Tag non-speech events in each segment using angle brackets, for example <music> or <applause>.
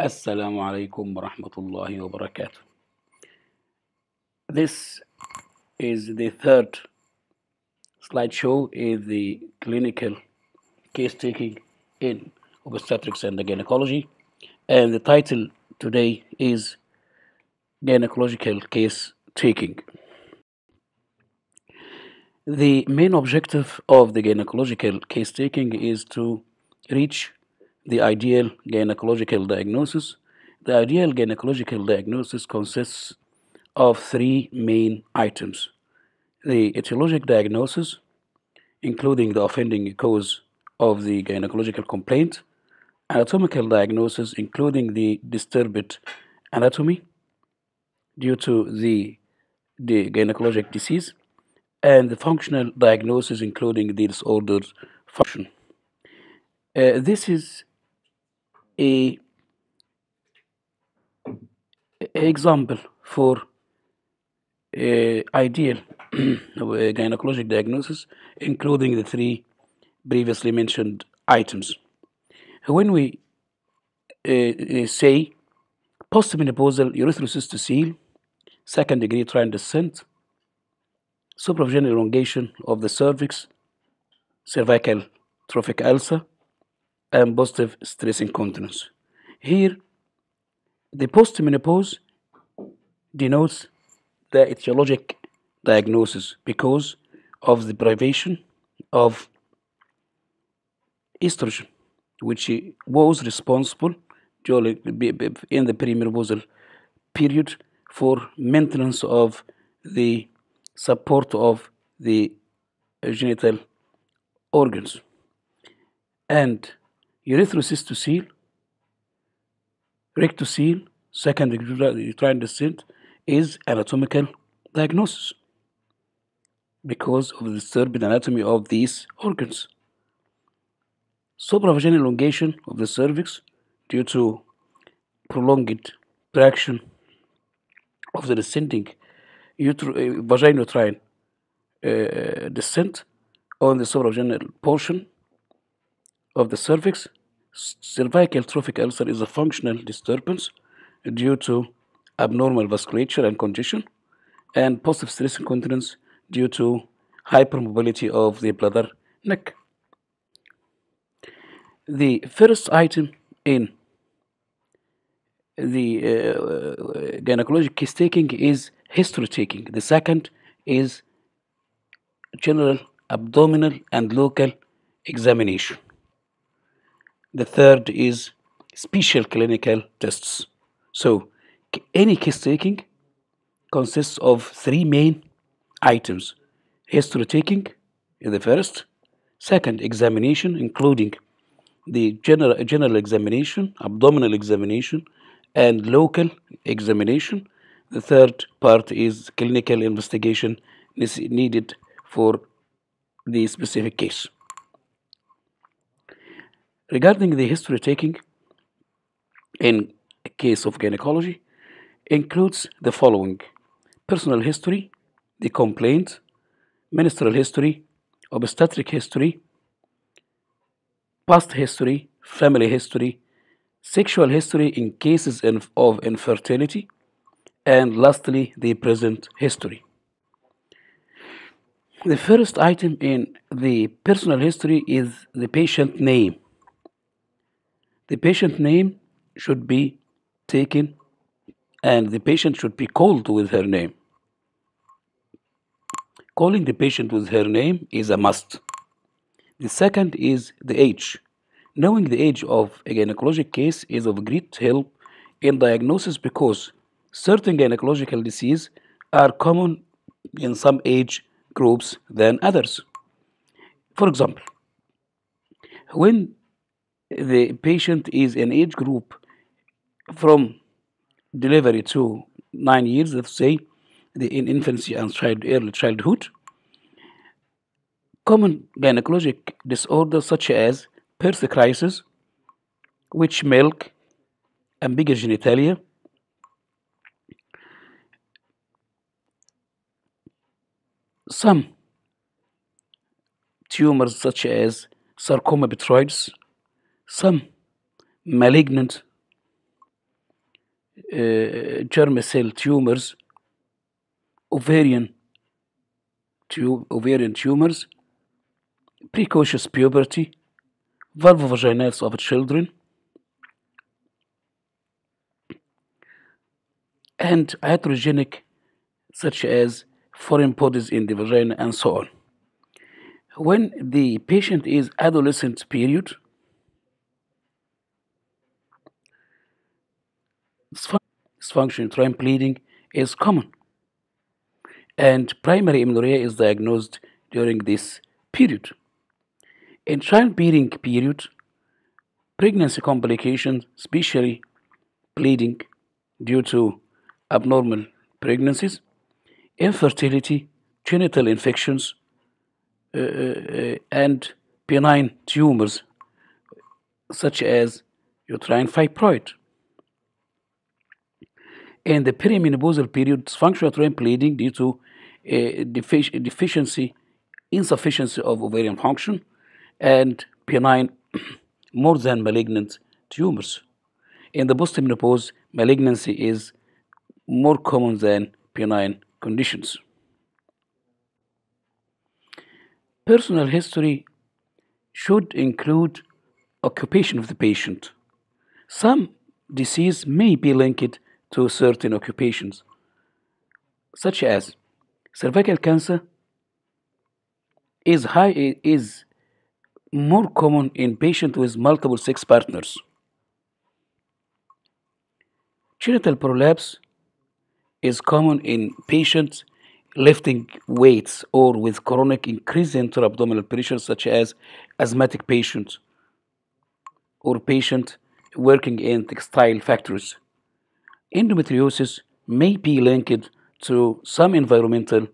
Assalamu alaikum wa rahmatullahi wa barakatuh. This is the third slideshow in the clinical case taking in obstetrics and gynecology, and the title today is Gynecological Case Taking. The main objective of the gynecological case taking is to reach the ideal gynecological diagnosis. The ideal gynecological diagnosis consists of three main items the etiologic diagnosis, including the offending cause of the gynecological complaint, anatomical diagnosis, including the disturbed anatomy due to the, the gynecologic disease, and the functional diagnosis, including the disordered function. Uh, this is a example for a ideal <clears throat> gynecologic diagnosis, including the three previously mentioned items. When we uh, uh, say postmenopausal urethrocystocele, second degree uterine descent, supravaginal elongation of the cervix, cervical trophic ulcer, and positive stress incontinence. Here, the postmenopause denotes the etiologic diagnosis because of the privation of estrogen, which was responsible in the premenopausal period for maintenance of the support of the uh, genital organs. And urethrocystocele, rectocele, second uterine descent is anatomical diagnosis because of the disturbed anatomy of these organs. Supravaginal elongation of the cervix due to prolonged traction of the descending utero, uh, vaginouterine uh, descent on the supravaginal portion of the cervix. Cervical trophic ulcer is a functional disturbance due to abnormal vasculature and congestion, and positive stress incontinence due to hypermobility of the bladder neck. The first item in the uh, gynecologic case taking is history taking. The second is general abdominal and local examination. The third is special clinical tests. So, any case taking consists of three main items history taking is the first, second, examination, including the general, general examination, abdominal examination, and local examination. The third part is clinical investigation needed for the specific case. Regarding the history taking in a case of gynecology, includes the following personal history, the complaint, menstrual history, obstetric history, past history, family history, sexual history in cases of infertility, and lastly, the present history. The first item in the personal history is the patient name. The patient name should be taken and the patient should be called with her name. Calling the patient with her name is a must. The second is the age. Knowing the age of a gynecologic case is of great help in diagnosis because certain gynecological diseases are common in some age groups than others. For example, when the patient is an age group from delivery to nine years, let's say, in infancy and child, early childhood, common gynecologic disorders such as birth crisis, witch milk, bigger genitalia, some tumors such as sarcoma botryoides, some malignant uh, germ cell tumors, ovarian, tu- ovarian tumors, precocious puberty, vulvovaginitis of children, and iatrogenic, such as foreign bodies in the vagina and so on. When the patient is adolescent period, dysfunction uterine bleeding is common, and primary amenorrhea is diagnosed during this period. In childbearing period, pregnancy complications, especially bleeding due to abnormal pregnancies, infertility, genital infections, uh, uh, and benign tumors such as uterine fibroid. In the perimenopausal period, dysfunctional uterine bleeding due to uh, defici- deficiency, insufficiency of ovarian function, and benign <clears throat> more than malignant tumors. In the postmenopause, malignancy is more common than benign conditions. Personal history should include occupation of the patient. Some disease may be linked to certain occupations, such as cervical cancer is high is more common in patients with multiple sex partners. Genital prolapse is common in patients lifting weights or with chronic increased intra-abdominal pressure, such as asthmatic patients or patients working in textile factories. Endometriosis may be linked to some environmental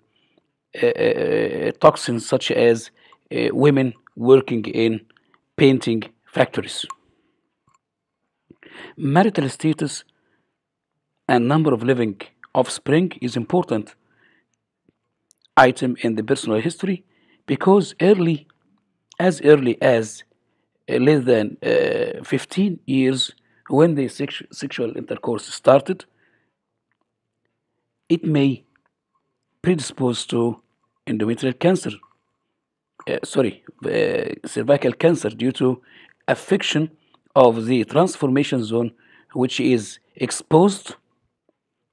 uh, toxins, such as uh, women working in painting factories. Marital status and number of living offspring is important item in the personal history because early as early as less than uh, 15 years when the sexu- sexual intercourse started it may predispose to endometrial cancer uh, sorry uh, cervical cancer due to affection of the transformation zone which is exposed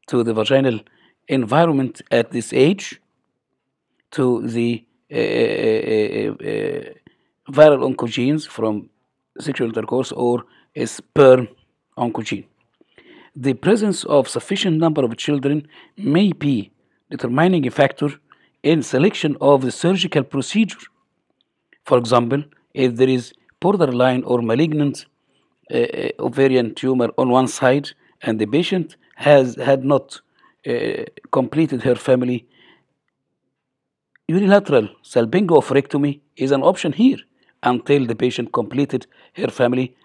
to the vaginal environment at this age to the uh, uh, uh, viral oncogenes from sexual intercourse or sperm oncogene. The presence of sufficient number of children may be determining a factor in selection of the surgical procedure. For example, if there is borderline or malignant uh, ovarian tumor on one side and the patient has had not uh, completed her family unilateral salpingo-oophorectomy is an option here until the patient completed her family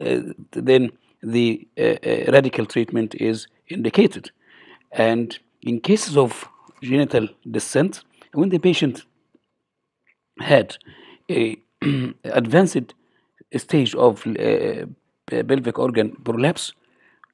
uh, then the uh, uh, radical treatment is indicated. And in cases of genital descent when the patient had a <clears throat> advanced stage of uh, pelvic organ prolapse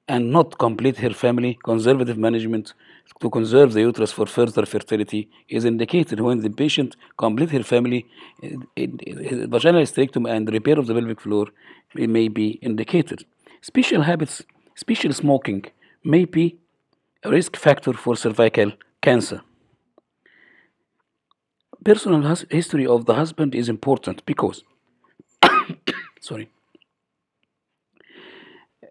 and not complete her family conservative management to conserve the uterus for further fertility is indicated. When the patient complete her family uh, in- in- vaginal hysterectomy and repair of the pelvic floor may be indicated special habits special smoking may be a risk factor for cervical cancer personal history of the husband is important because <coughs> sorry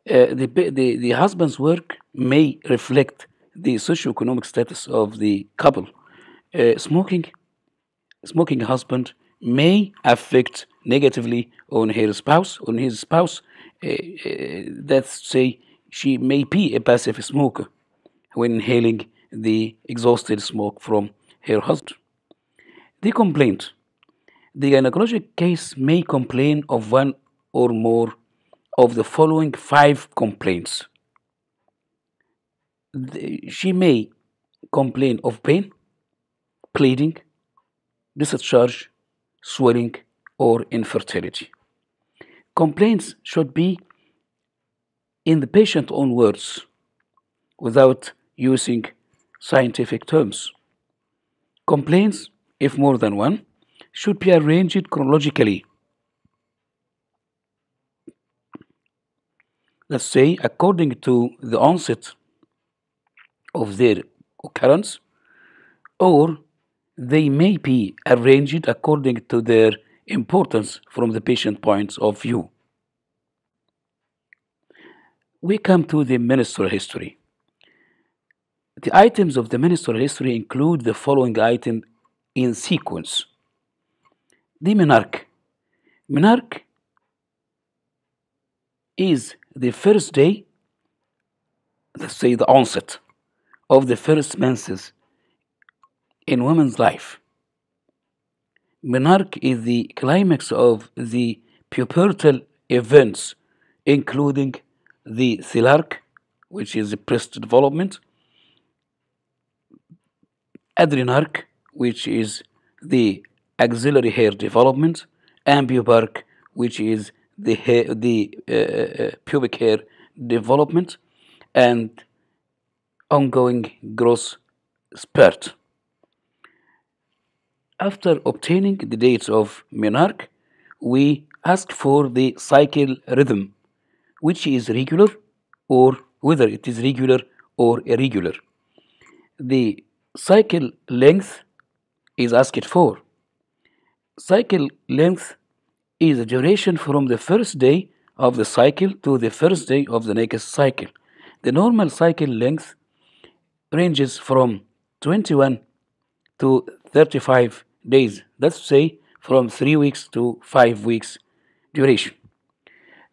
uh, the, the the husband's work may reflect the socioeconomic status of the couple. Uh, smoking, smoking husband may affect negatively on her spouse, on his spouse. Uh, uh, that's say she may be a passive smoker when inhaling the exhausted smoke from her husband. The complaint. The gynecologic case may complain of one or more of the following five complaints. The- she may complain of pain, bleeding, discharge, swelling, or infertility. Complaints should be in the patient's own words without using scientific terms. Complaints, if more than one, should be arranged chronologically. Let's say according to the onset of their occurrence, or they may be arranged according to their importance from the patient point of view. We come to the menstrual history. The items of the menstrual history include the following item in sequence. The menarche. Menarche is the first day, let's say the onset of the first menses in woman's life. Menarche is the climax of the pubertal events, including the thelarche, which is the breast development, adrenarche, which is the axillary hair development, and pubarche, which is the hair, the uh, uh, pubic hair development, and ongoing growth spurt. After obtaining the dates of menarche, we ask for the cycle rhythm, which is regular or whether it is regular or irregular. The cycle length is asked for. Cycle length is the duration from the first day of the cycle to the first day of the next cycle. The normal cycle length ranges from 21 to 35 days. Let's say from 3 weeks to 5 weeks duration.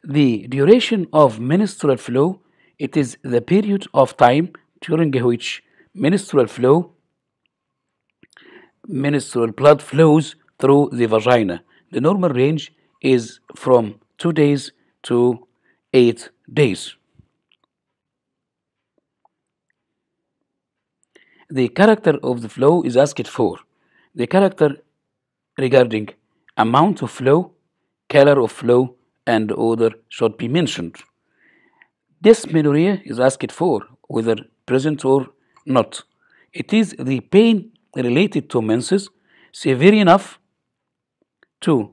The duration of menstrual flow it is the period of time during which menstrual flow menstrual blood flows through the vagina. The normal range is from 2 days to 8 days. The character of the flow is asked for. The character regarding amount of flow, color of flow, and odor should be mentioned. This Dysmenorrhea is asked for, whether present or not. It is the pain related to menses severe enough to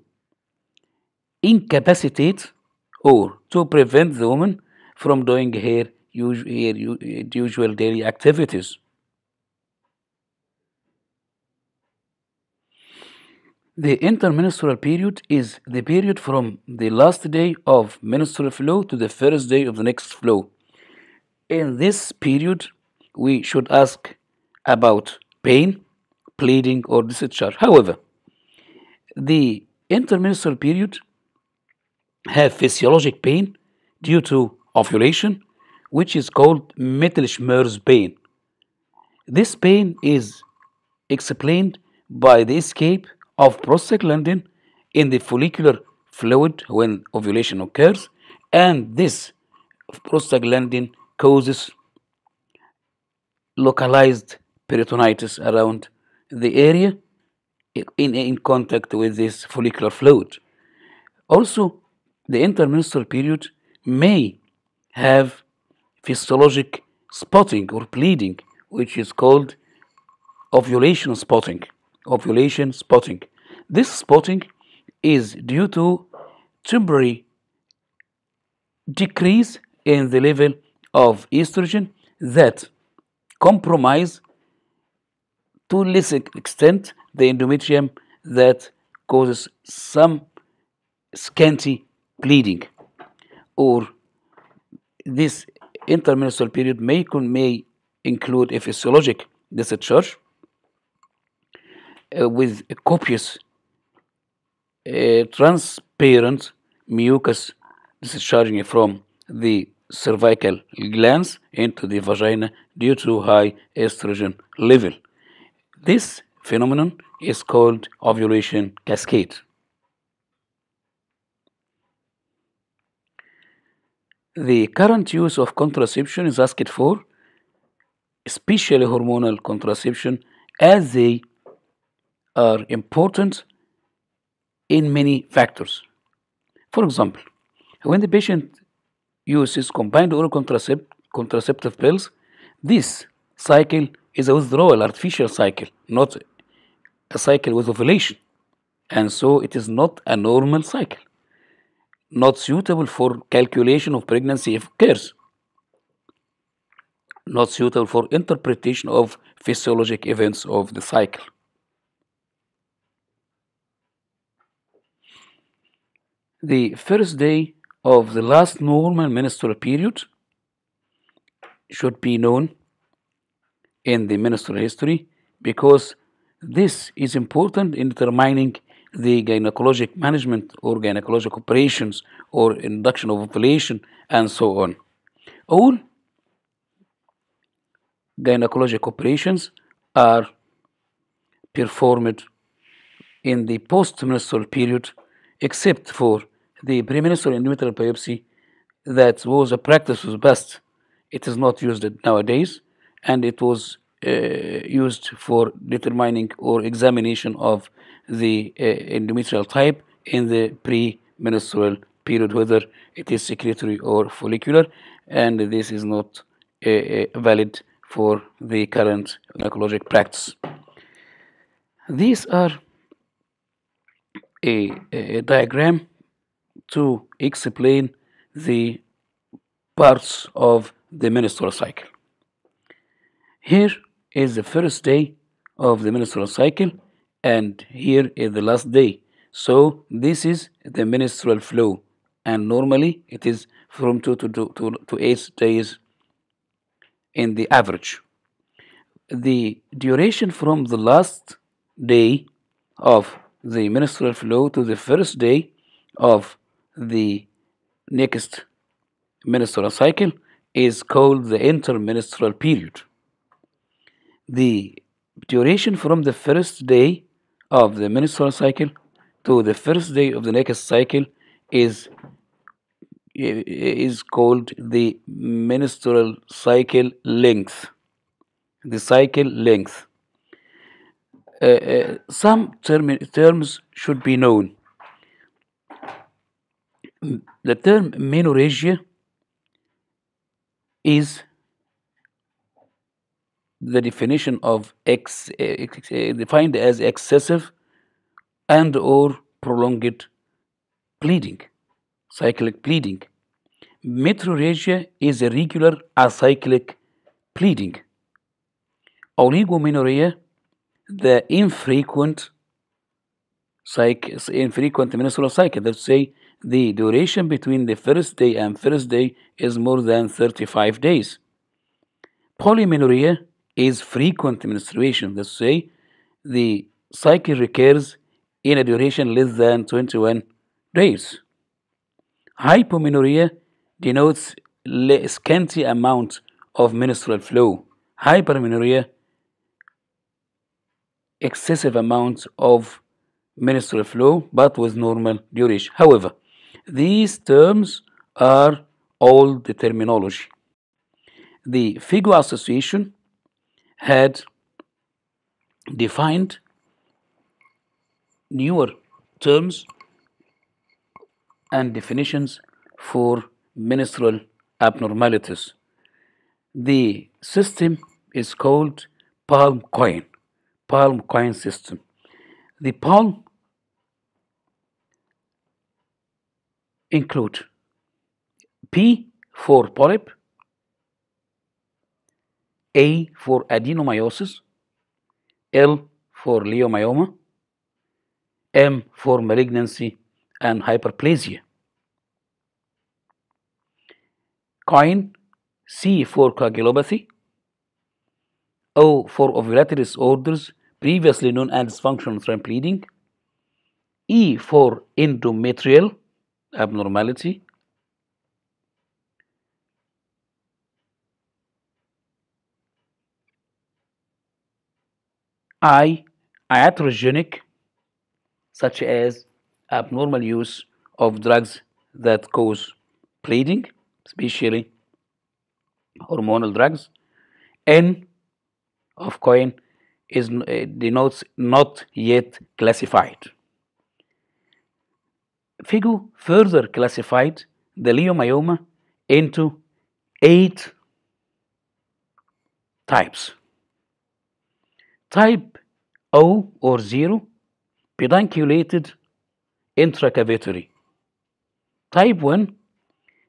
incapacitate or to prevent the woman from doing her, her usual daily activities. The intermenstrual period is the period from the last day of menstrual flow to the first day of the next flow. In this period, we should ask about pain, bleeding, or discharge. However, the intermenstrual period have physiologic pain due to ovulation, which is called Mittelschmerz pain. This pain is explained by the escape of prostaglandin in the follicular fluid when ovulation occurs, and this prostaglandin causes localized peritonitis around the area in, in contact with this follicular fluid. Also, the intermenstrual period may have physiologic spotting or bleeding, which is called ovulation spotting. Ovulation spotting. This spotting is due to temporary decrease in the level of estrogen that compromise to less extent the endometrium that causes some scanty bleeding or this intermenstrual period may, may include a physiologic discharge uh, with a copious uh, transparent mucus discharging from the cervical glands into the vagina due to high estrogen level. This phenomenon is called ovulation cascade. The current use of contraception is asked for, especially hormonal contraception, as they are important in many factors. For example, when the patient uses combined oral contracept- contraceptive pills, This cycle is a withdrawal artificial cycle, not a cycle with ovulation. And so it is not a normal cycle, not suitable for calculation of pregnancy if occurs, not suitable for interpretation of physiologic events of the cycle. The first day of the last normal menstrual period should be known in the menstrual history because this is important in determining the gynecologic management or gynecologic operations or induction of ovulation and so on. All gynecologic operations are performed in the post-menstrual period except for the premenstrual endometrial biopsy that was a practice was best. It is not used nowadays and it was uh, used for determining or examination of the uh, endometrial type in the pre-menstrual period, whether it is secretory or follicular, and this is not uh, uh, valid for the current gynecologic practice. These are a, a diagram to explain the parts of the menstrual cycle. Here is the first day of the menstrual cycle, and here is the last day. So this is the menstrual flow, and normally it is from two to, two, to, to eight days in the average. The duration from the last day of the menstrual flow to the first day of the next menstrual cycle is called the intermenstrual period. The duration from the first day of the menstrual cycle to the first day of the next cycle is is called the menstrual cycle length. The cycle length. Uh, uh, some term, terms should be known. The term menorrhagia is the definition of ex, ex, eh, defined as excessive and or prolonged bleeding, cyclic bleeding. Metrorrhagia is a regular acyclic bleeding. Oligomenorrhea, the infrequent cycle, infrequent menstrual cycle. Let's say the duration between the first day and first day is more than 35 days. Polymenorrhea is frequent menstruation. Let's say the cycle recurs in a duration less than 21 days. Hypomenorrhea denotes scanty amount of menstrual flow. Hypermenorrhea excessive amount of menstrual flow but with normal duration. However, these terms are old terminology. The FIGO Association had defined newer terms and definitions for menstrual abnormalities. The system is called palm coin, palm coin system. The palm include P for polyp, A for adenomyosis, L for leiomyoma, M for malignancy and hyperplasia. Coin, C for coagulopathy, O for ovulatory disorders previously known as dysfunctional uterine bleeding, E for endometrial abnormality, I iatrogenic such as abnormal use of drugs that cause bleeding, especially hormonal drugs. N of coin is uh, denotes not yet classified. FIGO further classified the leiomyoma into eight types. Type O or 0, pedunculated intracavitary. Type 1,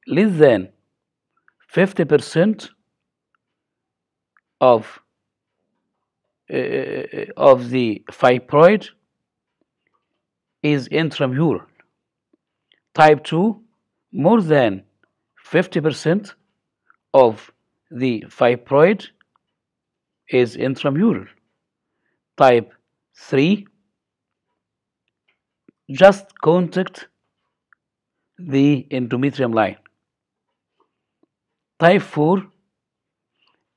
less than 50% of uh, of the fibroid is intramural. Type 2, more than 50% of the fibroid is intramural. Type 3, just contact the endometrium line. Type 4,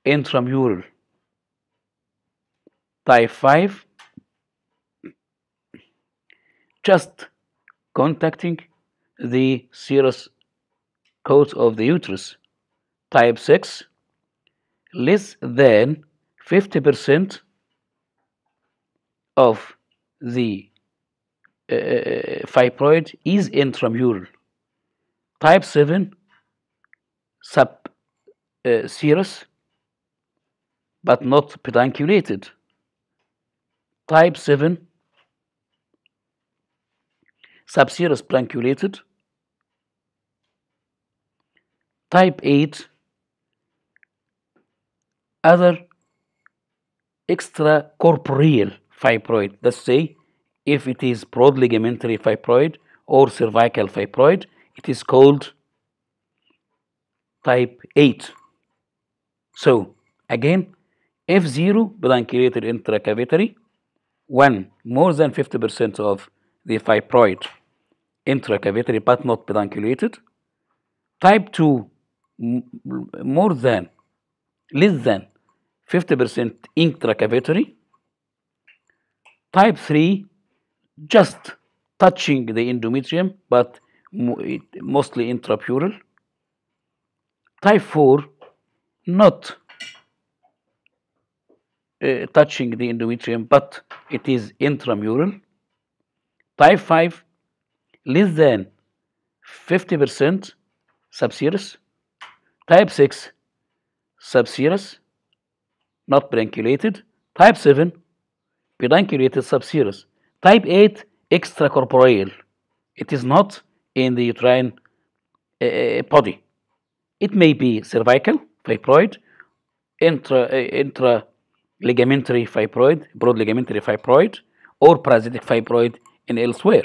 intramural. Type 5, just contacting the serous coat of the uterus. Type 6, less than 50% of the uh, fibroid is intramural. Type 7, subserous, but not pedunculated. Type 7, subserous pedunculated. Type 8, other extracorporeal fibroid. Let's say if it is broad ligamentary fibroid or cervical fibroid, it is called type 8. So again, F0 pedunculated intracavitary, 1 more than 50% of the fibroid intracavitary but not pedunculated. Type 2 more than, less than 50% intracavitary. Type 3 just touching the endometrium but mostly intrapleural. Type 4 not uh, touching the endometrium but it is intramural. Type 5 less than 50% subserous. Type 6 subserous not pedunculated. Type 7 pedunculated subserous. Type 8 extracorporeal. It is not in the uterine uh, body. It may be cervical fibroid, intra, uh, intra ligamentary fibroid, broad ligamentary fibroid, or parasitic fibroid in elsewhere.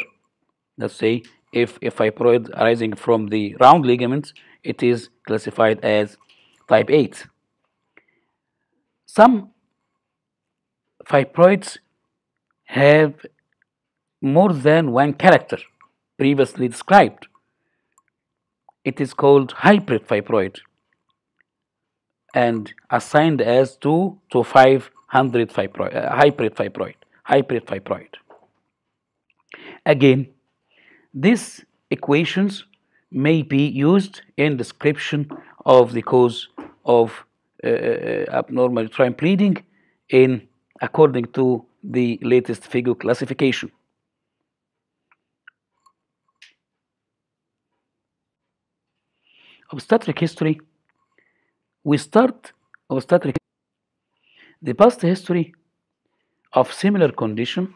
Let's say if a fibroid arising from the round ligaments, it is classified as type 8. Some fibroids have more than one character previously described. It is called hybrid fibroid and assigned as 2 to 500 fibroid, uh, hybrid fibroid, hybrid fibroid. Again, these equations may be used in description of the cause of uh, abnormal uterine bleeding in according to the latest FIGO classification. Obstetric history. We start obstetric. The past history of similar condition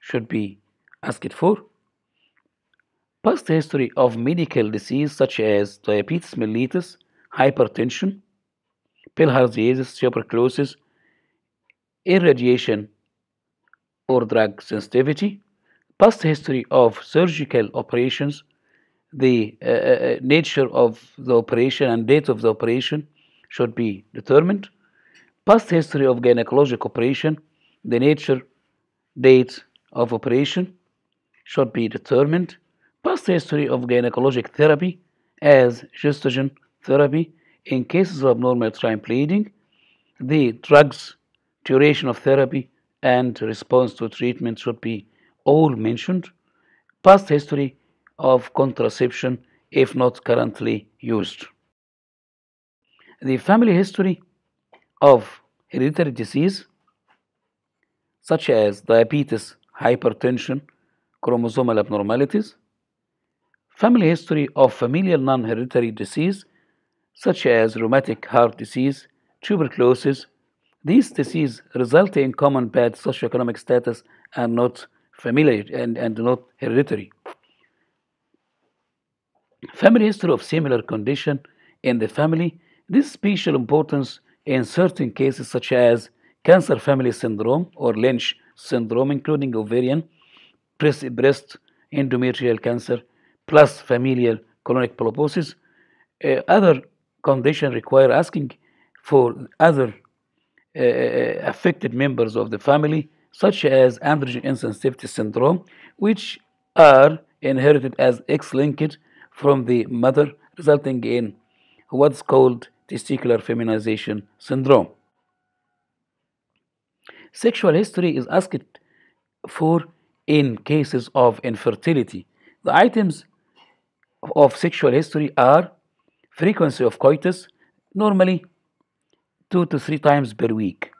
should be asked for. Past history of medical disease such as diabetes mellitus, hypertension, bilharziasis, tuberculosis, irradiation or drug sensitivity, past history of surgical operations, the uh, uh, nature of the operation and date of the operation should be determined. Past history of gynecologic operation, the nature, date of operation should be determined. Past history of gynecologic therapy as gestogen therapy in cases of abnormal uterine bleeding, the drugs, duration of therapy, and response to treatment should be all mentioned. Past history of contraception if not currently used. The family history of hereditary disease such as diabetes, hypertension, chromosomal abnormalities, family history of familial non-hereditary disease such as rheumatic heart disease, tuberculosis, These diseases result in common bad socioeconomic status and not familiar and, and not hereditary. Family history of similar condition in the family. This is special importance in certain cases such as cancer family syndrome or Lynch syndrome, including ovarian, breast, breast endometrial cancer, plus familial colonic polyposis. Uh, other conditions require asking for other uh, affected members of the family, such as androgen insensitivity syndrome, which are inherited as X-linked from the mother, resulting in what's called testicular feminization syndrome. Sexual history is asked for in cases of infertility. The items of sexual history are frequency of coitus, normally two to three times per week.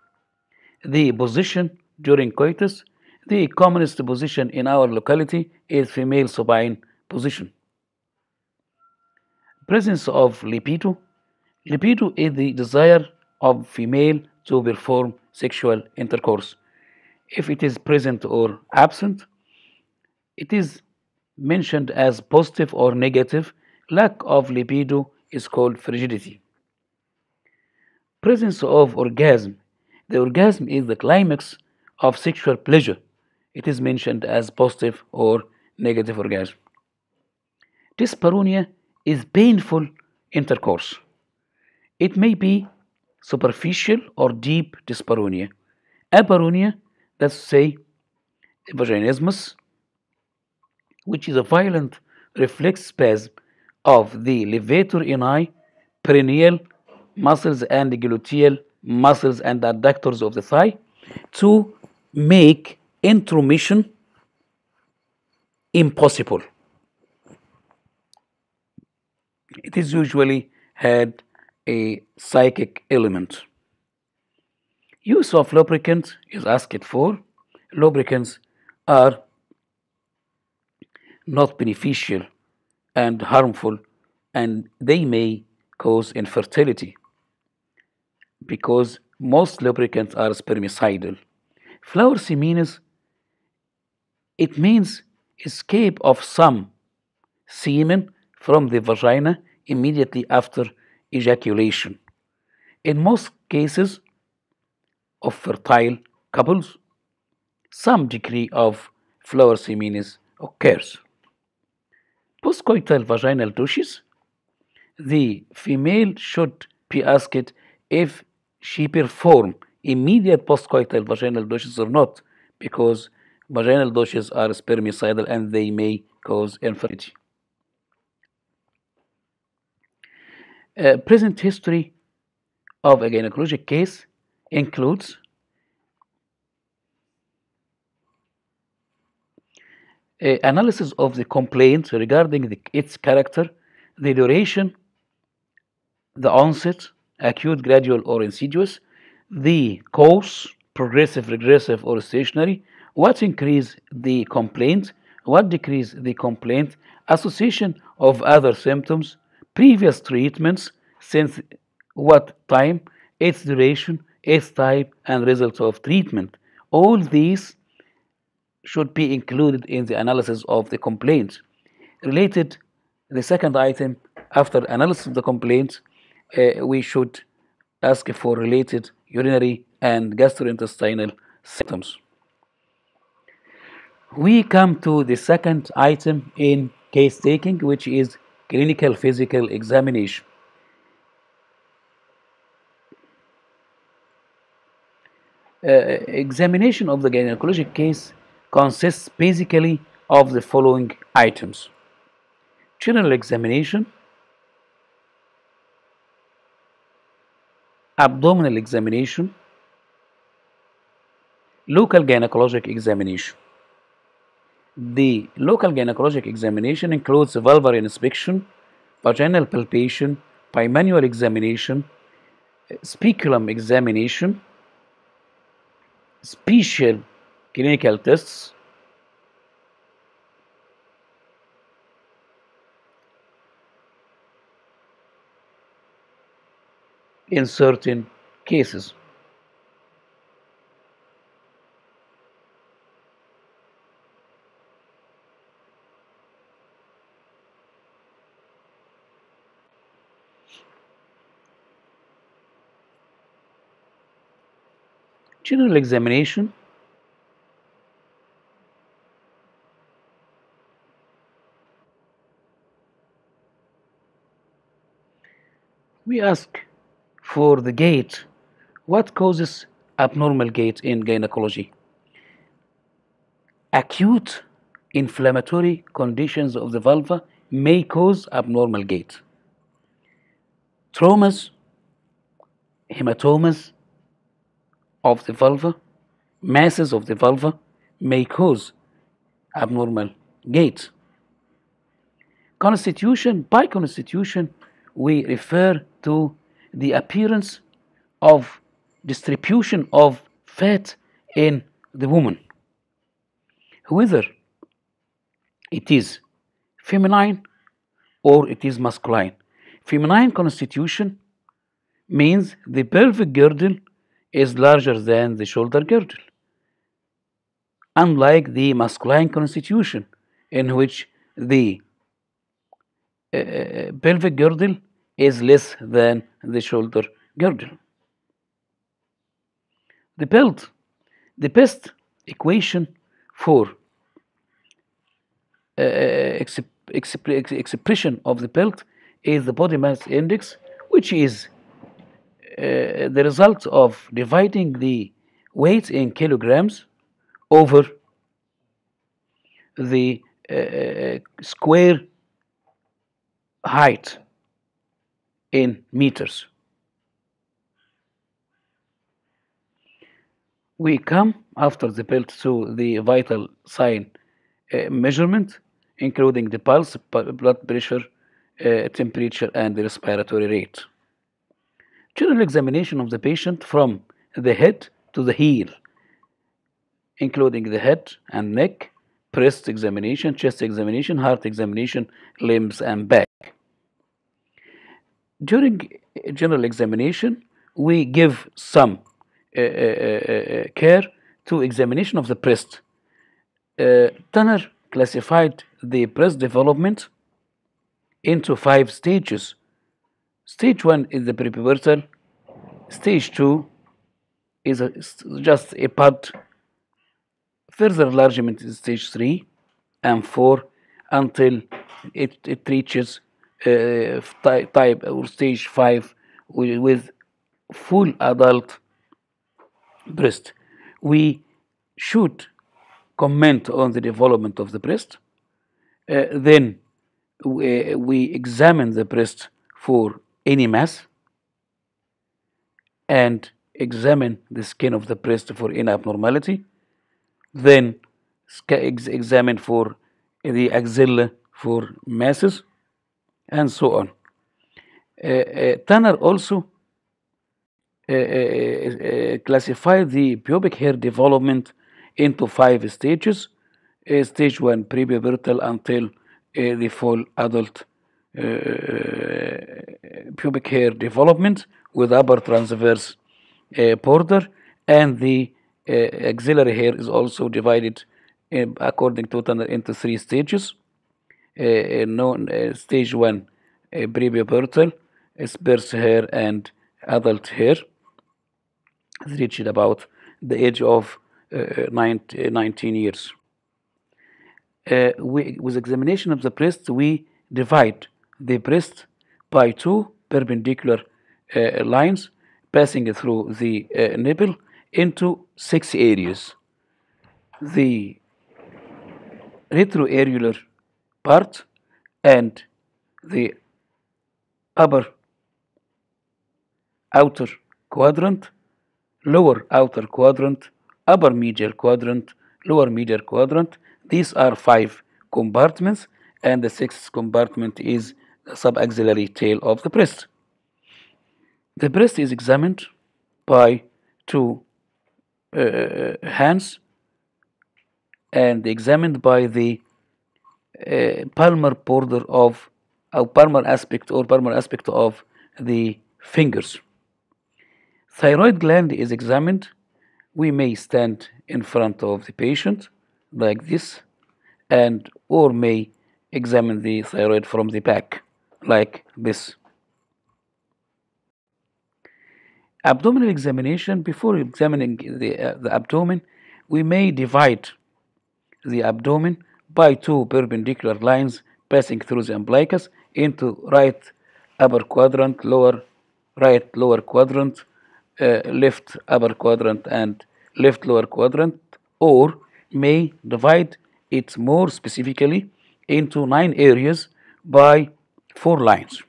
The position during coitus, the commonest position in our locality is female supine position. Presence of libido. Libido is the desire of female to perform sexual intercourse. If it is present or absent, it is mentioned as positive or negative. Lack of libido is called frigidity. Presence of orgasm. The orgasm is the climax of sexual pleasure. It is mentioned as positive or negative orgasm. Dyspareunia is painful intercourse. It may be superficial or deep dyspareunia. Apareunia, let's say vaginismus, which is a violent reflex spasm of the levator ani, perineal muscles and gluteal muscles and adductors of the thigh to make intromission impossible. It is usually had a psychic element. Use of lubricants is asked for. Lubricants are not beneficial and harmful, and they may cause infertility because most lubricants are spermicidal. Fluor seminis, it means escape of some semen from the vagina immediately after ejaculation. In most cases of fertile couples, some degree of fluor seminis occurs. Postcoital vaginal douches, the female should be asked if she perform immediate postcoital vaginal douches or not, because vaginal douches are spermicidal and they may cause infertility. Uh, present history of a gynecologic case includes analysis of the complaint regarding the, its character, the duration, the onset, acute, gradual, or insidious, the cause, progressive, regressive, or stationary, what increase the complaint, what decrease the complaint, association of other symptoms, previous treatments, since what time, its duration, its type, and results of treatment. All these should be included in the analysis of the complaint. Related, the second item, after analysis of the complaint, uh, we should ask for related urinary and gastrointestinal symptoms. We come to the second item in case taking, which is clinical physical examination. Uh, examination of the gynecologic case consists basically of the following items general examination, abdominal examination, local gynecologic examination. The local gynecologic examination includes vulvar inspection, vaginal palpation, bimanual examination, eh, speculum examination, special clinical tests. in certain cases. General examination we ask for the gait. What causes abnormal gait in gynecology? Acute inflammatory conditions of the vulva may cause abnormal gait. Traumas, hematomas of the vulva, masses of the vulva may cause abnormal gait. Constitution, by constitution, we refer to the appearance of distribution of fat in the woman, whether it is feminine or it is masculine. Feminine constitution means the pelvic girdle is larger than the shoulder girdle, unlike the masculine constitution, in which the uh, pelvic girdle is less than the shoulder girdle. The pelt, the best equation for uh, exp- exp- ex- expression of the pelt is the body mass index, which is uh, the result of dividing the weight in kilograms over the uh, square height in meters. We come after the belt to the vital sign uh, measurement, including the pulse, blood pressure, uh, temperature, and the respiratory rate. General examination of the patient from the head to the heel, including the head and neck, breast examination, chest examination, heart examination, limbs, and back. During general examination, we give some uh, uh, uh, care to examination of the breast. Uh, Tanner classified the breast development into five stages. Stage one is the prepubertal. Stage two is a, just a part. Further enlargement is stage three and four until it, it reaches uh, type or stage five with, with full adult breast. We should comment on the development of the breast. Uh, then we, we examine the breast for any mass and examine the skin of the breast for any abnormality. Then ex- examine for the axilla for masses and so on. Uh, uh, Tanner also uh, uh, uh, uh, classified the pubic hair development into five stages. Stage one, prepubertal until the full adult pubic hair development with upper transverse border, and the axillary hair is also divided according to Tanner into three stages. Uh, known stage one, uh, prepubertal, sparse hair, and adult hair has reached about the age of uh, nine, uh, 19 years. We, with examination of the breast, we divide the breast by two perpendicular uh, lines passing through the uh, nipple into six areas. The retroareolar part and the upper outer quadrant, lower outer quadrant, upper medial quadrant, lower medial quadrant. These are five compartments, and the sixth compartment is the subaxillary tail of the breast. The breast is examined by two uh, hands and examined by the palmar border of or palmar aspect or palmar aspect of the fingers. Thyroid gland is examined. We may stand in front of the patient like this and or may examine the thyroid from the back like this. Abdominal examination, before examining the, uh, the abdomen, we may divide the abdomen by two perpendicular lines passing through the umbilicus into right upper quadrant, lower right lower quadrant, uh, left upper quadrant, and left lower quadrant, or may divide it more specifically into nine areas by four lines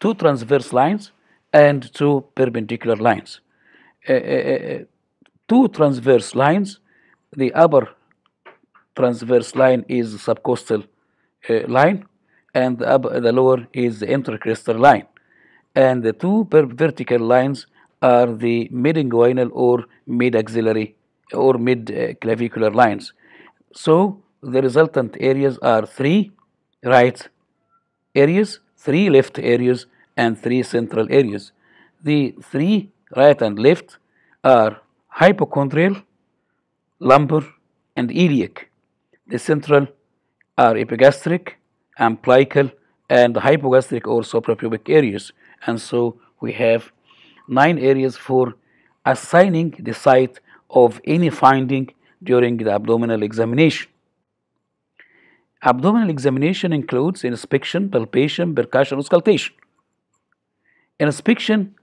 two transverse lines and two perpendicular lines. Uh, uh, uh, two transverse lines, the upper transverse line is subcostal uh, line, and the, upper, the lower is the line. And the two vertical lines are the mid-inguinal or mid-axillary or mid-clavicular lines. So the resultant areas are three right areas, three left areas, and three central areas. The three right and left are hypochondrial, lumbar, and iliac. The central are epigastric, umbilical, and hypogastric or suprapubic areas. And so we have nine areas for assigning the site of any finding during the abdominal examination. Abdominal examination includes inspection, palpation, percussion, auscultation. Inspection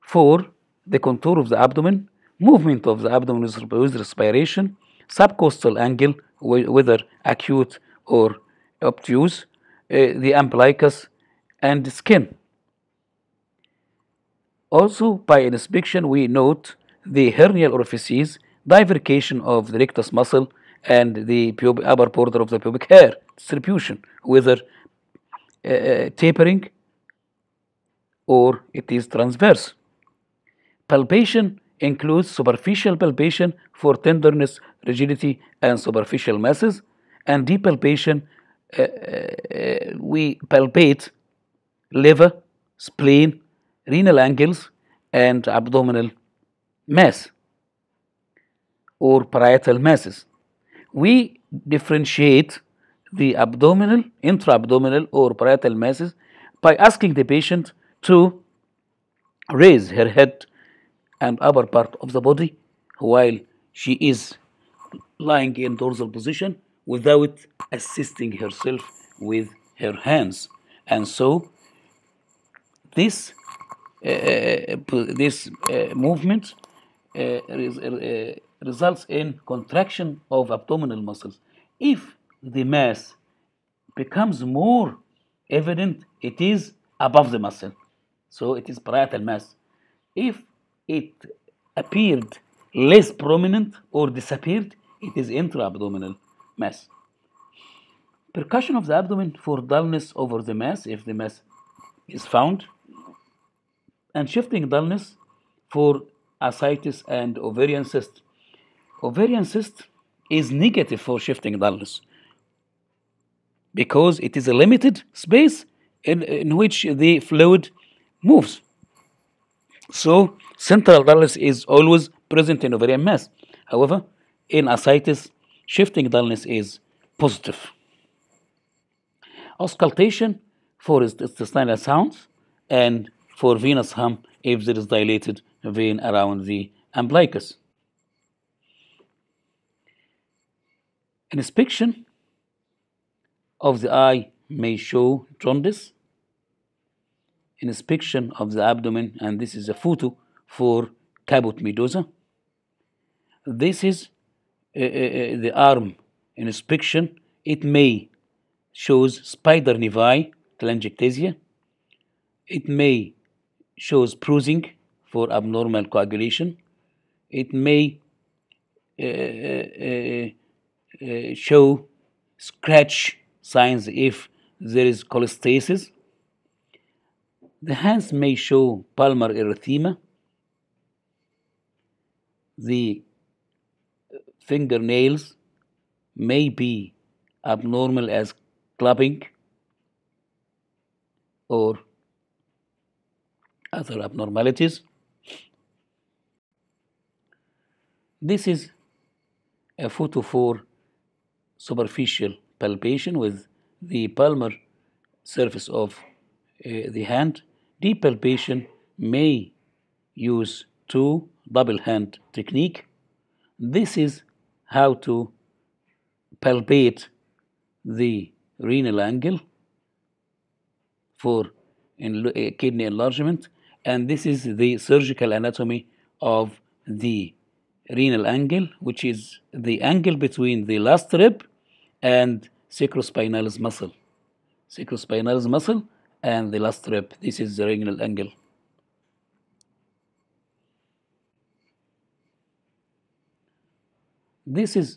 for the contour of the abdomen, movement of the abdomen with respiration, subcostal angle, whether acute or obtuse, uh, the umbilicus, and skin. Also, by inspection, we note the hernial orifices, bifurcation of the rectus muscle, and the upper border of the pubic hair distribution, whether uh, uh, tapering or it is transverse. Palpation includes superficial palpation for tenderness, rigidity, and superficial masses, and deep palpation. Uh, uh, we palpate liver, spleen, renal angles, and abdominal mass or parietal masses. We differentiate the abdominal, intra-abdominal, or parietal masses by asking the patient to raise her head and upper part of the body while she is lying in dorsal position without assisting herself with her hands. And so this uh, this uh, movement uh, res- uh, results in contraction of abdominal muscles. If the mass becomes more evident, it is above the muscle. So it is parietal mass. If it appeared less prominent or disappeared, it is intra-abdominal mass. Percussion of the abdomen for dullness over the mass, if the mass is found, and shifting dullness for ascites and ovarian cyst. Ovarian cyst is negative for shifting dullness because it is a limited space in, in which the fluid moves. So central dullness is always present in ovarian mass. However, in ascites, shifting dullness is positive. Auscultation for intestinal sounds and for venous hum if there is dilated vein around the umbilicus. Inspection of the eye may show jaundice. Inspection of the abdomen, and this is a photo for caput medusa. This is uh, uh, uh, the arm inspection. It may shows spider nevi, telangiectasia. It may shows bruising for abnormal coagulation. It may uh, uh, uh, show scratch signs if there is cholestasis. The hands may show palmar erythema. The fingernails may be abnormal as clubbing or other abnormalities. This is a photo for superficial palpation with the palmar surface of uh, the hand. Deep palpation may use two double hand technique. This is how to palpate the renal angle for uh, kidney enlargement and this is the surgical anatomy of the renal angle which is the angle between the last rib and sacrospinalis muscle sacrospinalis muscle and the last rib this is the renal angle this is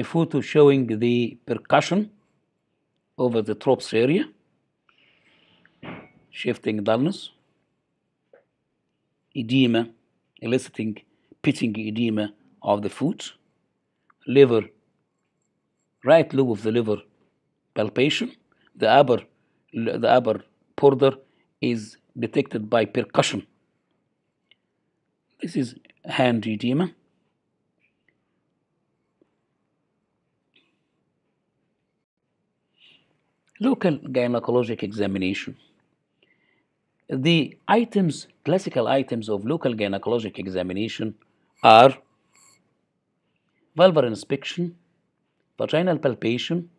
a photo showing the percussion over the trops area shifting dullness edema eliciting pitting edema of the foot, liver, right lobe of the liver palpation. The upper, the upper border is detected by percussion. This is hand edema. Local gynecologic examination. The items, classical items of local gynecologic examination are vulvar inspection, vaginal palpation,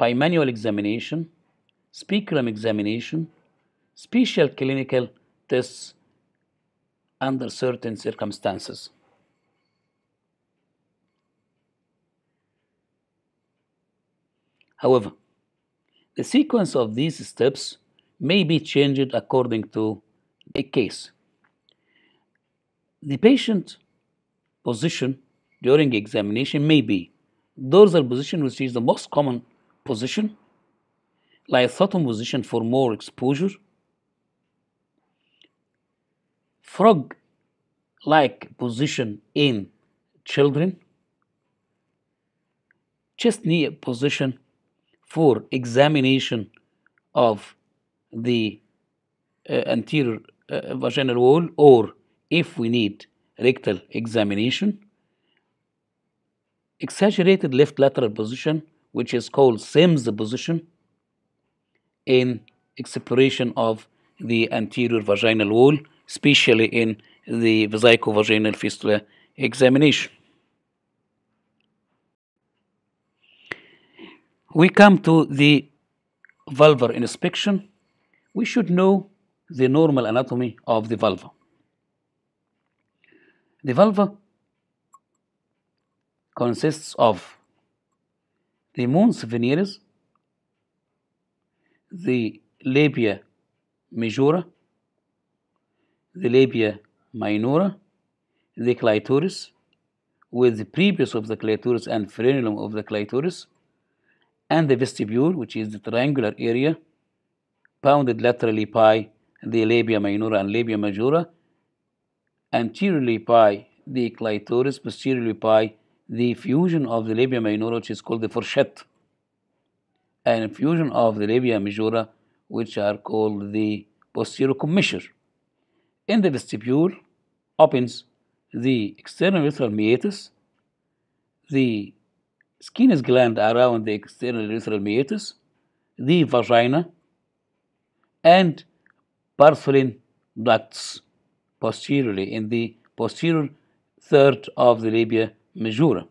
bimanual examination, speculum examination, special clinical tests under certain circumstances. However, the sequence of these steps may be changed according to a case. The patient position during examination may be dorsal position, which is the most common position, lithotomy position for more exposure, frog like position in children, chest knee position for examination of the uh, anterior uh, vaginal wall or if we need rectal examination. Exaggerated left lateral position which is called Sims position in exploration of the anterior vaginal wall especially in the vesicovaginal fistula examination we come to the vulvar inspection we should know the normal anatomy of the vulva. The vulva consists of the mons veneris, the labia majora, the labia minora, the clitoris, with the prepuce of the clitoris and frenulum of the clitoris, and the vestibule, which is the triangular area bounded laterally by the labia minora and labia majora, anteriorly by the clitoris, posteriorly by the fusion of the labia minora, which is called the fourchette, and fusion of the labia majora, which are called the posterior commissure. In the vestibule opens the external urethral meatus, the Skene's gland around the external urethral meatus, the vagina, and Bartholin ducts posteriorly in the posterior third of the labia majora.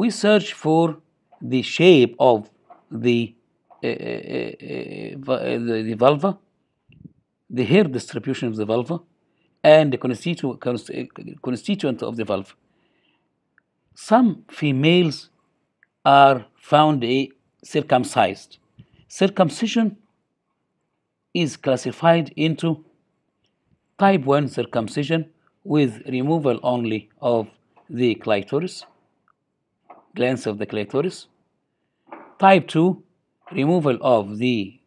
We search for the shape of the, uh, uh, uh, the, the vulva, the hair distribution of the vulva, and the constitu constituent of the vulva. Some females are found a circumcised. Circumcision is classified into type 1 circumcision with removal only of the clitoris, glands of the clitoris. Type 2, removal of the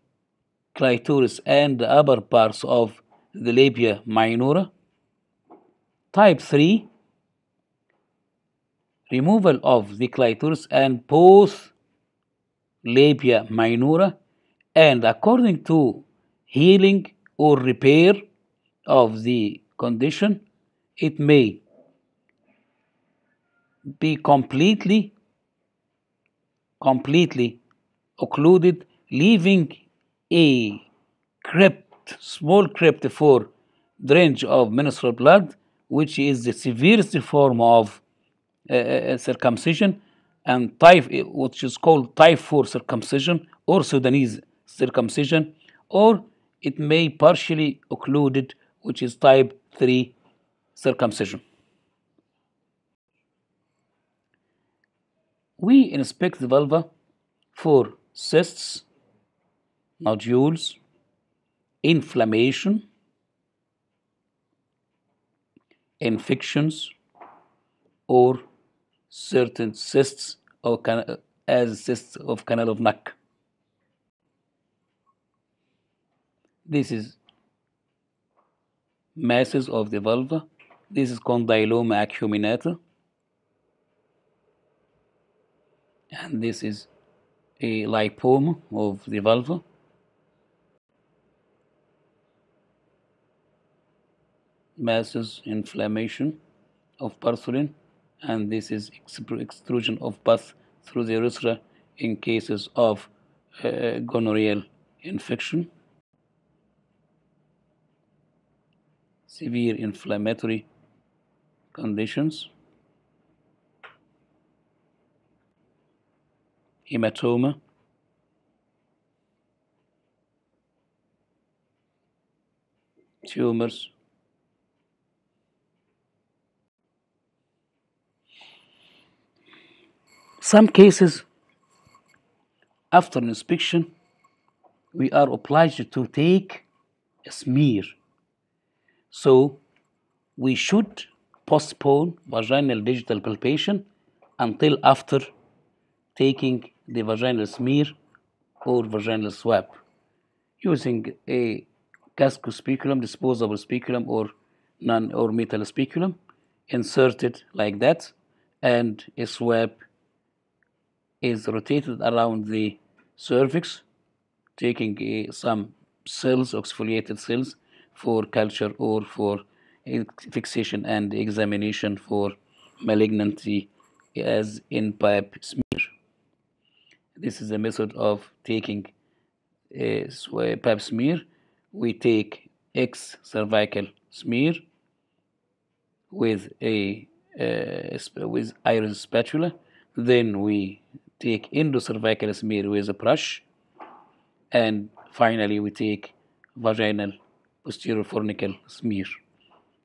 clitoris and the upper parts of the labia minora. Type 3, removal of the clitoris and both labia minora and according to healing or repair of the condition it may be completely completely occluded leaving a crypt, small crypt for drainage of menstrual blood, which is the severest form of uh, uh, circumcision, and type, which is called type 4 circumcision or Sudanese circumcision, or it may partially occluded, which is type 3 circumcision. We inspect the vulva for cysts, nodules, inflammation, infections, or certain cysts or can- as cysts of canal of Nuck. This is masses of the vulva. This is condyloma acuminata. And this is a lipoma of the vulva. Masses, inflammation of porcelain, and this is extrusion of pus through the urethra in cases of uh, gonorrheal infection. severe inflammatory conditions, hematoma, tumors, some cases after inspection we are obliged to take a smear. So we should postpone vaginal digital palpation until after taking the vaginal smear or vaginal swab using a Cusco speculum, disposable speculum or non or metal speculum, inserted like that, and a swab is rotated around the cervix, taking some cells, exfoliated cells, for culture or for fixation and examination for malignancy as in Pap smear. This is a method of taking a pap smear. We take ectocervical smear with a uh, with Ayre spatula. Then we take endocervical smear with a brush, and finally we take vaginal posterior fornical smear.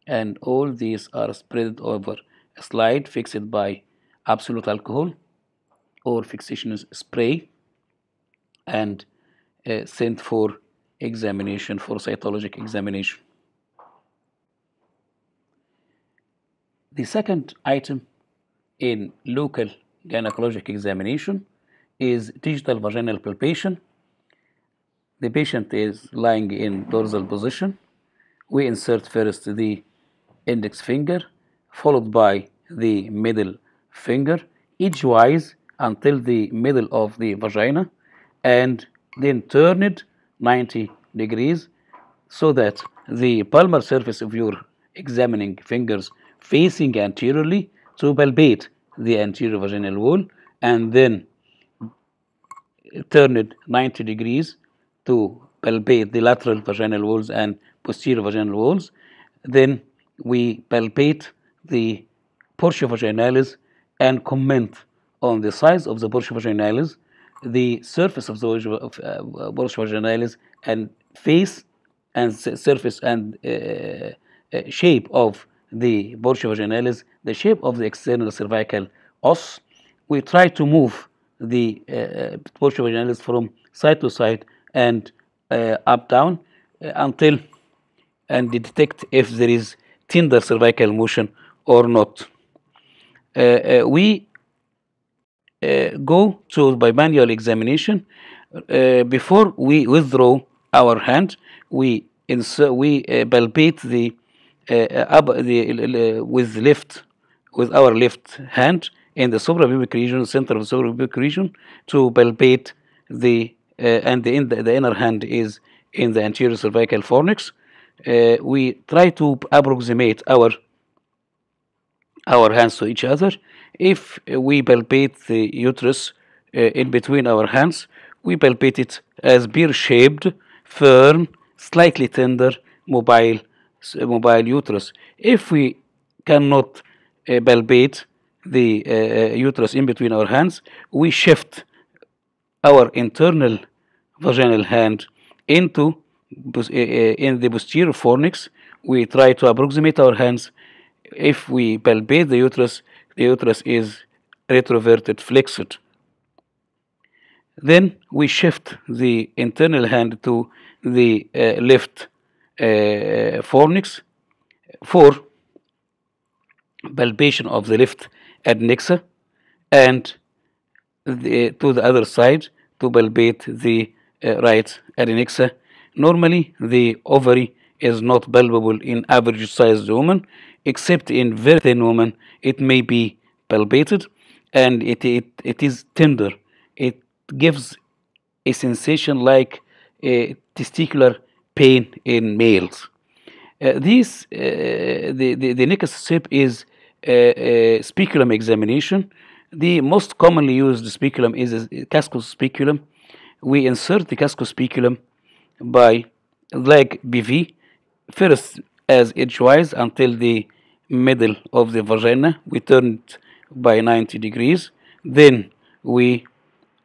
And all these are spread over a slide fixed by absolute alcohol or fixation spray and uh, sent for examination for cytologic examination. The second item in local gynecologic examination is digital vaginal palpation. The patient is lying in dorsal position. We insert first the index finger, followed by the middle finger, edgewise until the middle of the vagina, and then turn it 90 degrees so that the palmar surface of your examining fingers facing anteriorly to palpate the anterior vaginal wall and then turn it 90 degrees to palpate the lateral vaginal walls and posterior vaginal walls. Then we palpate the portio vaginalis and comment on the size of the portio vaginalis, the surface of the vag- uh, vaginalis, and face and surface and uh, uh, shape of the portio vaginalis, the shape of the external cervical os. We try to move the uh, vaginalis from side to side and uh, up down uh, until and detect if there is tender cervical motion or not. Uh, we go to bimanual examination. Uh, before we withdraw our hand, we insert, we uh, palpate the uh, up the uh, with left with our left hand in the suprapubic region, center of the suprapubic region, to palpate the uh, and the, in the, the inner hand is in the anterior cervical fornix. Uh, we try to approximate our our hands to each other. If we palpate the uterus uh, in between our hands, we palpate it as beer shaped, firm, slightly tender, mobile, s- mobile uterus. If we cannot uh, palpate the uh, uh, uterus in between our hands, we shift our internal vaginal hand into uh, uh, in the posterior fornix. We try to approximate our hands. If we palpate the uterus, the uterus is retroverted, flexed. Then we shift the internal hand to the uh, left uh, fornix for palpation of the left adnexa and the, to the other side to palpate the uh, right adnexa. Normally, the ovary is not palpable in average sized woman, except in very thin woman, it may be palpated and it, it, it is tender. It gives a sensation like a testicular pain in males. Uh, this uh, the, the the next step is uh, speculum examination. The most commonly used speculum is a Cusco speculum. We insert the Cusco speculum by leg BV first as edgewise until the middle of the vagina. We turn it by 90 degrees. Then we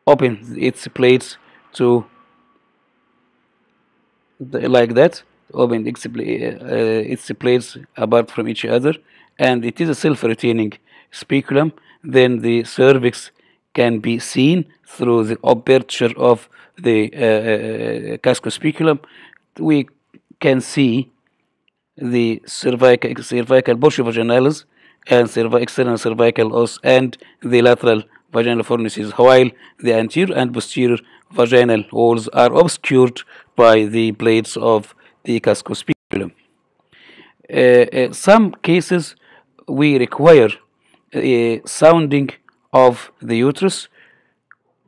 open its plates to the- like that open its, uh, its plates apart from each other and it is a self-retaining speculum then the cervix can be seen through the aperture of the uh, uh, Cusco speculum we can see the cervical, cervical portion vaginalis and external cervical os and the lateral vaginal fornices, while the anterior and posterior vaginal walls are obscured by the blades of the Cusco speculum. Uh, uh, some cases we require uh, sounding of the uterus.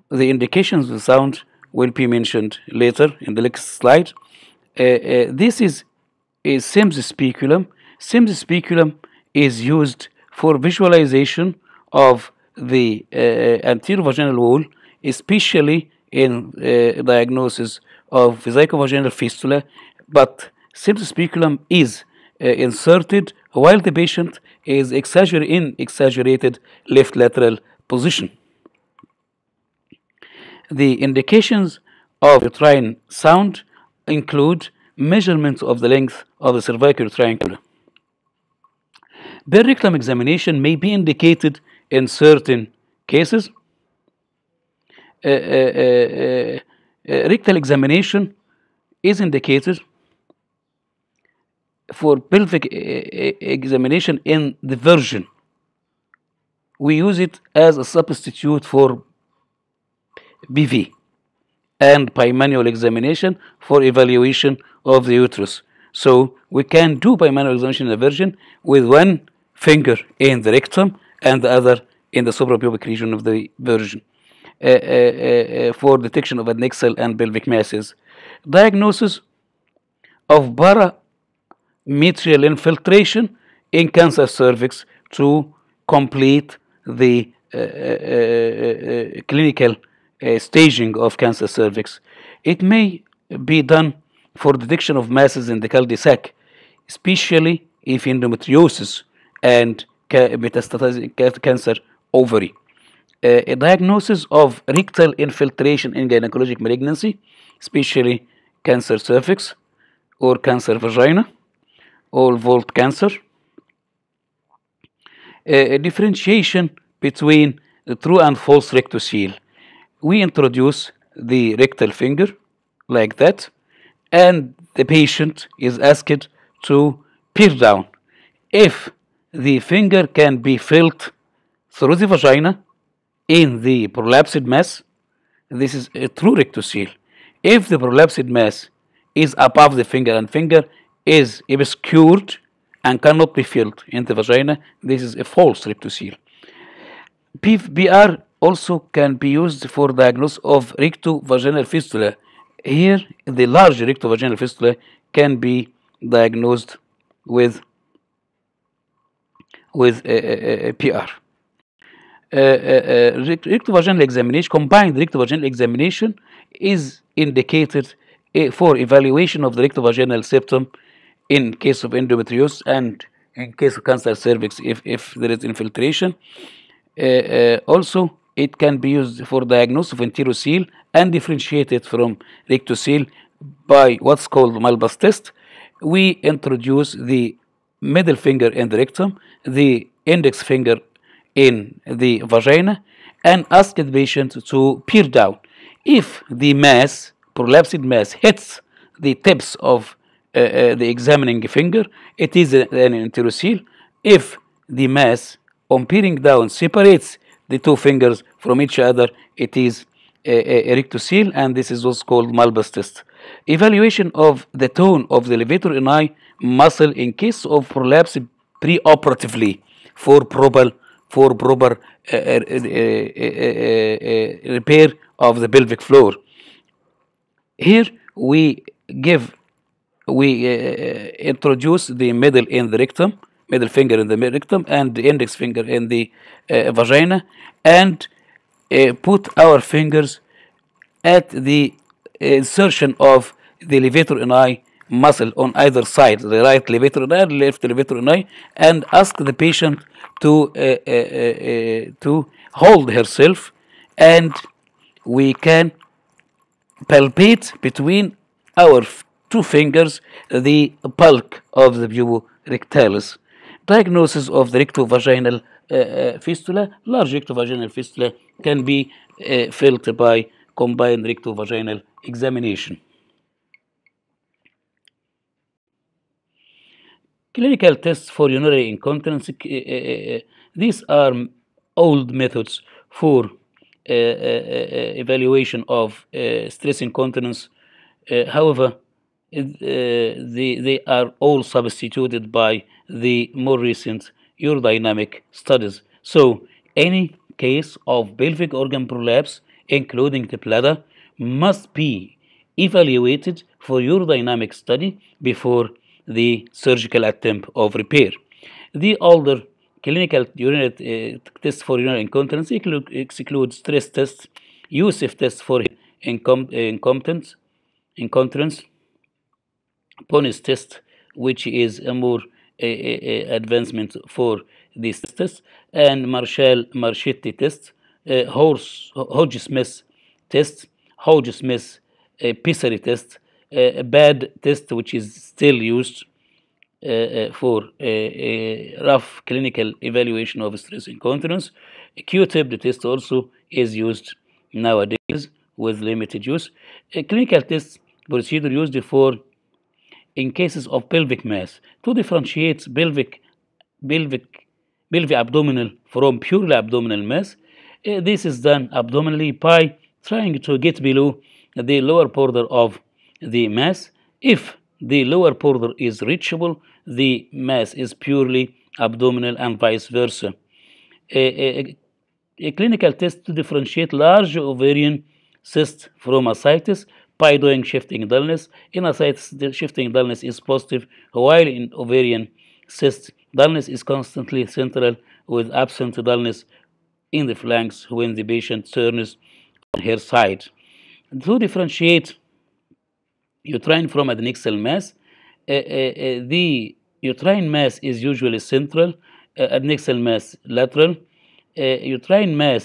The indications of the sound will be mentioned later in the next slide. Uh, uh, this is a Sims speculum. Sims speculum is used for visualization of the uh, anterior vaginal wall, especially in uh, diagnosis of vesicovaginal fistula. But Sims speculum is uh, inserted while the patient is exagger- in exaggerated left lateral position. The indications of uterine sound include measurements of the length of the cervical triangle. Perirectum examination may be indicated in certain cases. Uh, uh, rectal examination is indicated for pelvic examination in the virgin. We use it as a substitute for BV and bimanual examination for evaluation of the uterus. So we can do bimanual examination in the virgin with one finger in the rectum and the other in the suprapubic region of the virgin uh, uh, uh, for detection of adnexal and pelvic masses. Diagnosis of parametrial infiltration in cancer cervix to complete the uh, uh, uh, clinical uh, staging of cancer cervix. It may be done for detection of masses in the cul-de-sac, especially if endometriosis and ca- metastatizing ca- cancer ovary. Uh, a diagnosis of rectal infiltration in gynecologic malignancy, especially cancer cervix or cancer vagina or vault cancer. A, a differentiation between true and false rectocele. We introduce the rectal finger like that, and the patient is asked to peer down. If the finger can be felt through the vagina in the prolapsed mass, this is a true rectocele. If the prolapsed mass is above the finger and finger is obscured and cannot be filled in the vagina, this is a false rectocele. P- PR also can be used for diagnosis of rectovaginal fistula. Here, the large rectovaginal fistula can be diagnosed with with a, PR. Uh, uh, uh, rectovaginal examination, combined rectovaginal examination, is indicated eh, for evaluation of the rectovaginal septum in case of endometriosis and in case of cancer cervix if, if there is infiltration. Uh, uh, also, it can be used for diagnosis of enterocele and differentiated from rectocele by what's called Malbus test. We introduce the middle finger in the rectum, the index finger in the vagina, and ask the patient to peer down. If the mass, prolapsed mass, hits the tips of uh, uh, the examining finger, it is an enterocele. If the mass on peering down separates the two fingers from each other, it is a, a rectocele, and this is what's called Malbus test. Evaluation of the tone of the levator ani muscle in case of prolapse preoperatively for proper for proper uh, uh, uh, uh, uh, uh, repair of the pelvic floor. Here we give we introduce the middle in the rectum, middle finger in the rectum, and the index finger in the uh, vagina, and uh, put our fingers at the insertion of the levator ani muscle on either side, the right levator ani, left levator ani, and ask the patient to uh, uh, uh, to hold herself, and we can palpate between our two fingers the bulk of the puborectalis. Diagnosis of the rectovaginal uh, uh, fistula, large rectovaginal fistula, can be uh, felt by combined rectovaginal examination. Clinical tests for urinary incontinence. uh, uh, uh, these are old methods for evaluation of stress incontinence. However, they, they are all substituted by the more recent urodynamic studies. So, any case of pelvic organ prolapse, including the bladder, must be evaluated for urodynamic study before the surgical attempt of repair. The older clinical urinary uh, tests for urinary incontinence exclude stress tests, Yusuf tests for incom- incontinence, Ponis test, which is a more uh, uh, advancement for these tests and Marshall Marchetti test, uh, Horse Hodge Smith test, Hodge Smith uh, pessary test, uh, BAD test, which is still used uh, uh, for uh, rough clinical evaluation of stress incontinence. Q-tip test also is used nowadays with limited use. A clinical test procedure used for in cases of pelvic mass to differentiate pelvic pelvic pelvic abdominal from purely abdominal mass. Uh, this is done abdominally by trying to get below the lower border of the mass. If the lower border is reachable, the mass is purely abdominal and vice versa. A, a- a clinical test to differentiate large ovarian cyst from ascites by doing shifting dullness. In ascites, the shifting dullness is positive, while in ovarian cyst, dullness is constantly central with absent dullness in the flanks when the patient turns on her side. To differentiate uterine from adnexal mass. Uh, uh, uh, the uterine mass is usually central, adnexal mass lateral. Uterine mass,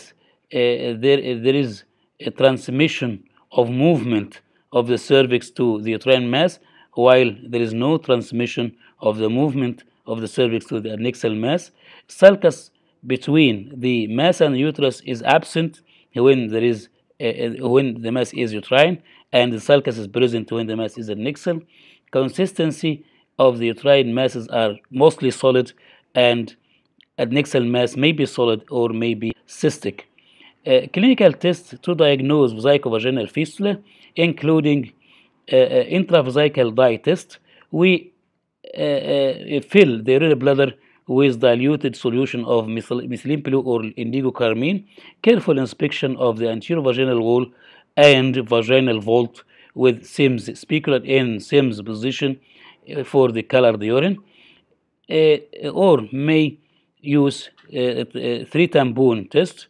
there, there is a transmission of movement of the cervix to the uterine mass, while there is no transmission of the movement of the cervix to the adnexal mass. Sulcus between the mass and the uterus is absent when there is uh, when the mass is uterine, and the sulcus is present when the mass is adnexal. Consistency of the uterine masses are mostly solid, and adnexal mass may be solid or may be cystic. Uh, clinical tests to diagnose vesicovaginal fistula, including uh, uh, intravesical dye test. We uh, uh, fill the urinary bladder with diluted solution of methyl- methylene or indigo carmine, careful inspection of the anterior vaginal wall and vaginal vault with Sims specular in Sims position for the colored urine, uh, or may use uh, three tampon test.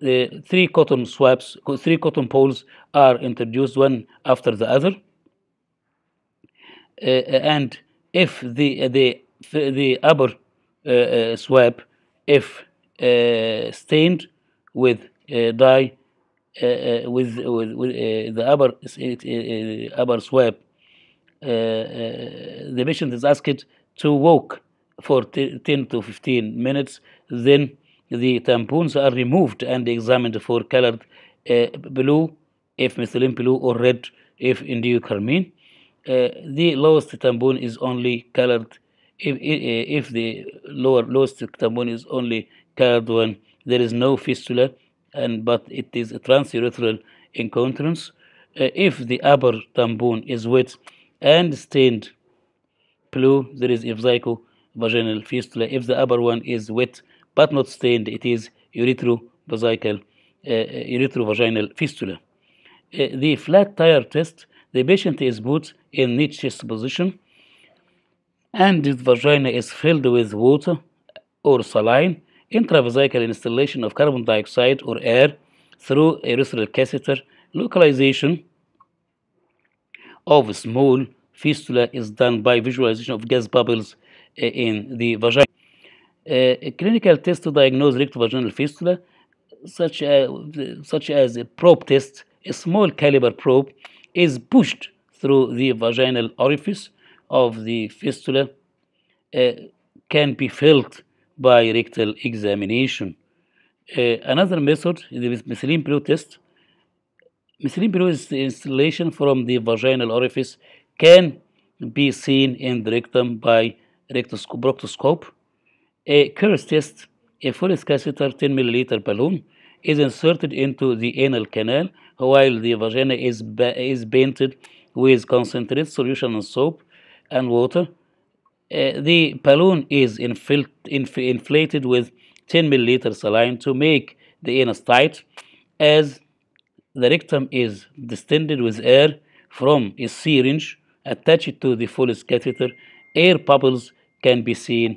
The three cotton swabs, three cotton poles are introduced one after the other uh, and if the the the upper uh, uh, swab if uh, stained with uh, dye uh, uh, with with, with uh, the upper uh, upper swab uh, uh, the patient is asked to walk for t- 10 to 15 minutes. Then the tampons are removed and examined for colored uh, blue, if methylene blue, or red, if indigo carmine. Uh, the lowest tampon is only colored if, if, the lower lowest tampon is only colored when there is no fistula and but it is a transurethral incontinence. Uh, if the upper tampon is wet and stained blue, there is ipsycho vaginal fistula. If the upper one is wet but not stained, it is urethrovesical, uh, urethrovaginal fistula. Uh, the flat tire test, the patient is put in knee chest position and the vagina is filled with water or saline. Intravesical instillation of carbon dioxide or air through a urethral catheter. Localization of small fistula is done by visualization of gas bubbles uh, in the vagina. A clinical test to diagnose rectovaginal fistula, such as, such as a probe test, a small caliber probe is pushed through the vaginal orifice of the fistula, uh, can be felt by rectal examination. Uh, another method is the methylene blue test. Is the instillation from the vaginal orifice can be seen in the rectum by rectoscope, proctoscope. A Kerr's test, a Foley's catheter 10 milliliter balloon is inserted into the anal canal while the vagina is, is painted with concentrated solution of soap and water. Uh, the balloon is inf- inflated with 10 milliliter saline to make the anus tight as the rectum is distended with air from a syringe attached to the Foley's catheter. Air bubbles can be seen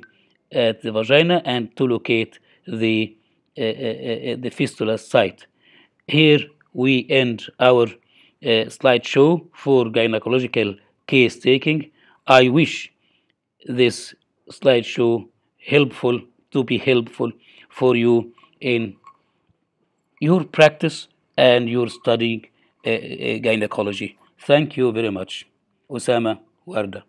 at the vagina and to locate the, uh, uh, uh, the fistula site. Here we end our slideshow for gynecological case taking. I wish this slideshow helpful to be helpful for you in your practice and your studying uh, uh, gynecology. Thank you very much. Osama Warda.